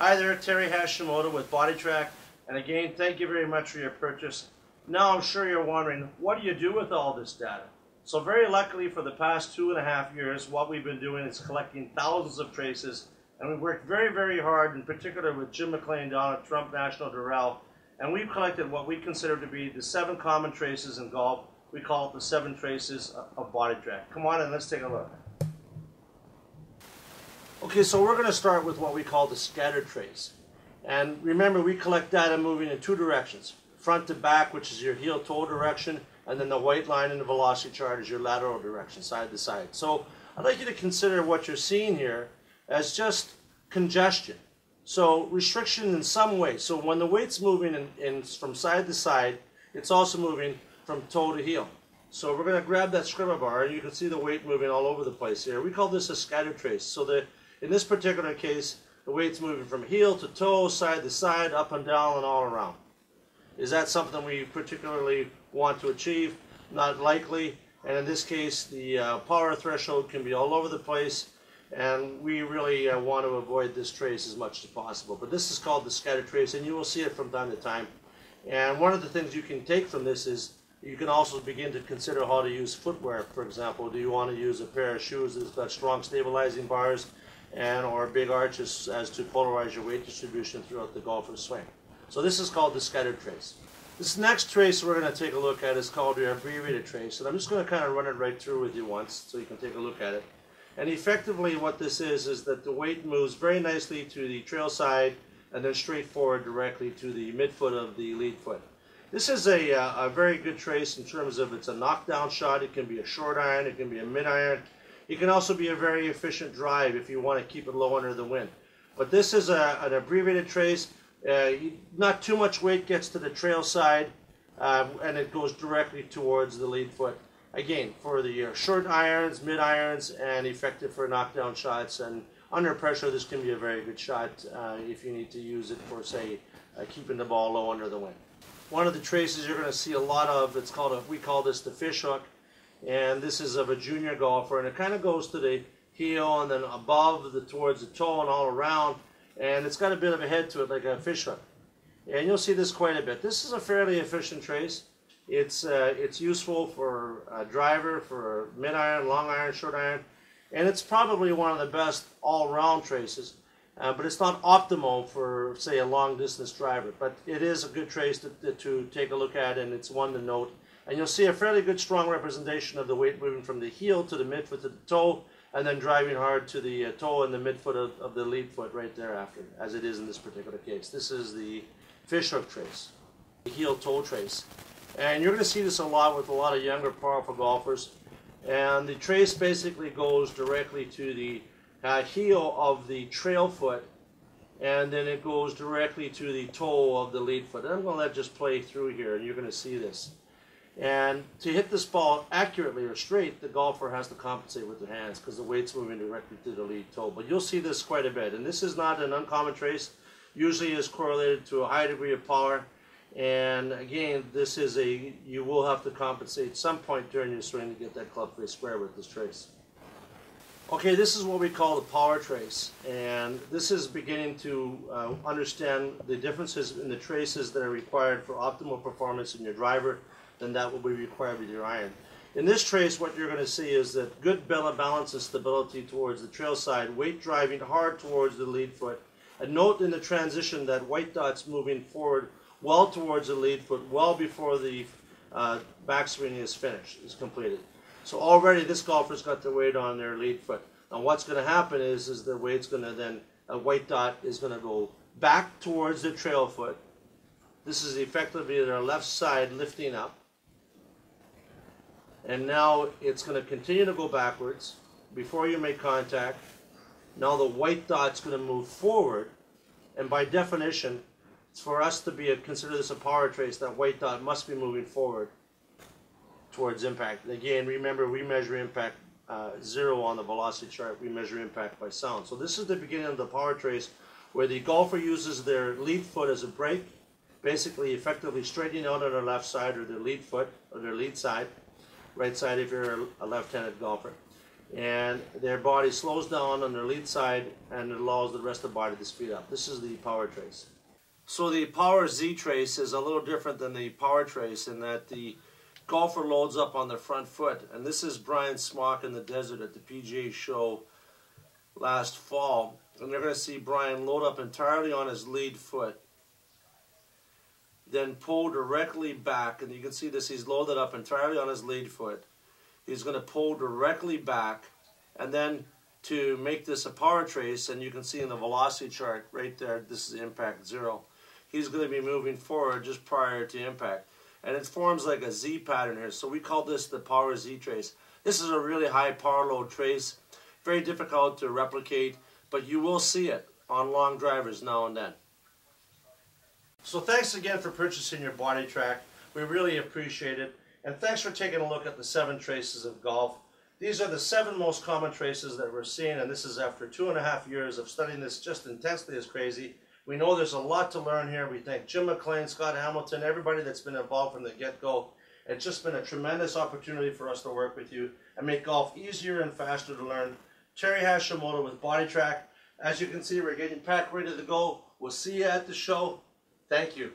Hi there, Terry Hashimoto with BodiTrak. And again, thank you very much for your purchase. Now I'm sure you're wondering, what do you do with all this data? So very luckily for the past two and a half years, what we've been doing is collecting thousands of traces. And we've worked very, very hard, in particular with Jim McLean down at Trump National Doral. And we've collected what we consider to be the seven common traces in golf. We call it the seven traces of BodiTrak. Come on and let's take a look. Okay, so we're going to start with what we call the scattered trace. And remember, we collect data moving in two directions. Front to back, which is your heel-toe direction, and then the white line in the velocity chart is your lateral direction, side to side. So I'd like you to consider what you're seeing here as just congestion. So restriction in some way. So when the weight's moving in, in from side to side, it's also moving from toe to heel. So we're going to grab that scribble bar, and you can see the weight moving all over the place here. We call this a scatter trace. So the, in this particular case, the weight's moving from heel to toe, side to side, up and down, and all around. Is that something we particularly want to achieve? Not likely. And in this case, the uh, power threshold can be all over the place, and we really uh, want to avoid this trace as much as possible. But this is called the scatter trace, and you will see it from time to time. And one of the things you can take from this is you can also begin to consider how to use footwear, for example. Do you want to use a pair of shoes that's got strong stabilizing bars and or big arches as to polarize your weight distribution throughout the golfer's swing? So this is called the scattered trace. This next trace we're going to take a look at is called the abbreviated trace. And I'm just going to kind of run it right through with you once so you can take a look at it. And effectively what this is, is that the weight moves very nicely to the trail side and then straight forward directly to the midfoot of the lead foot. This is a, uh, a very good trace in terms of it's a knockdown shot. It can be a short iron. It can be a mid iron. It can also be a very efficient drive if you want to keep it low under the wind. But this is a, an abbreviated trace. Uh, not too much weight gets to the trail side, uh, and it goes directly towards the lead foot. Again, for the uh, short irons, mid irons, and effective for knockdown shots. And under pressure, this can be a very good shot uh, if you need to use it for, say, uh, keeping the ball low under the wind. One of the traces you're going to see a lot of, it's called a, we call this the fish hook, and this is of a junior golfer, and it kind of goes to the heel and then above the towards the toe and all around and it's got a bit of a head to it like a fish hook. And you'll see this quite a bit. This is a fairly efficient trace. It's, uh, it's useful for a driver, for mid iron, long iron, short iron, and it's probably one of the best all-round traces. Uh, but it's not optimal for, say, a long-distance driver. But it is a good trace to, to take a look at, and it's one to note. And you'll see a fairly good, strong representation of the weight moving from the heel to the midfoot to the toe, and then driving hard to the uh, toe and the midfoot of, of the lead foot right thereafter, as it is in this particular case. This is the fishhook trace, the heel toe trace. And you're going to see this a lot with a lot of younger, powerful golfers. And the trace basically goes directly to the uh, heel of the trail foot, and then it goes directly to the toe of the lead foot. And I'm going to let just play through here, and you're going to see this. And to hit this ball accurately or straight, the golfer has to compensate with their hands because the weight's moving directly to the lead toe. But you'll see this quite a bit. And this is not an uncommon trace. Usually is correlated to a high degree of power. And again, this is a, you will have to compensate some point during your swing to get that club face square with this trace. Okay, this is what we call the power trace. And this is beginning to uh, understand the differences in the traces that are required for optimal performance in your driver then that will be required with your iron. In this trace, what you're going to see is that good belly balance and stability towards the trail side, weight driving hard towards the lead foot. And note in the transition that white dot's moving forward well towards the lead foot, well before the uh, backswing is finished, is completed. So already this golfer's got the weight on their lead foot. Now what's going to happen is, is the weight's going to then, a white dot is going to go back towards the trail foot. This is effectively their left side lifting up and now it's going to continue to go backwards before you make contact. Now the white dot's going to move forward, and by definition, it's for us to be a, consider this a power trace, that white dot must be moving forward towards impact. Again, remember we measure impact uh, zero on the velocity chart. We measure impact by sound. So this is the beginning of the power trace, where the golfer uses their lead foot as a brake, basically effectively straightening out on their left side or their lead foot or their lead side right side if you're a left-handed golfer. and their body slows down on their lead side and it allows the rest of the body to speed up. This is the power trace. So the power Z trace is a little different than the power trace in that the golfer loads up on the front foot. And this is Brian Smock in the desert at the PGA show last fall. And they're going to see Brian load up entirely on his lead foot. Then pull directly back. And you can see this, he's loaded up entirely on his lead foot. He's going to pull directly back. And then to make this a power trace, and you can see in the velocity chart right there, this is impact zero he's going to be moving forward just prior to impact. And it forms like a Z pattern here. So we call this the power Z trace. This is a really high power load trace. Very difficult to replicate, but you will see it on long drivers now and then. So thanks again for purchasing your BodiTrak. We really appreciate it. And thanks for taking a look at the seven traces of golf. These are the seven most common traces that we're seeing, and this is after two and a half years of studying this just intensely as crazy. We know there's a lot to learn here. We thank Jim McLean, Scott Hamilton, everybody that's been involved from the get-go. It's just been a tremendous opportunity for us to work with you and make golf easier and faster to learn. Terry Hashimoto with BodiTrak. As you can see, we're getting packed ready to go. We'll see you at the show. Thank you.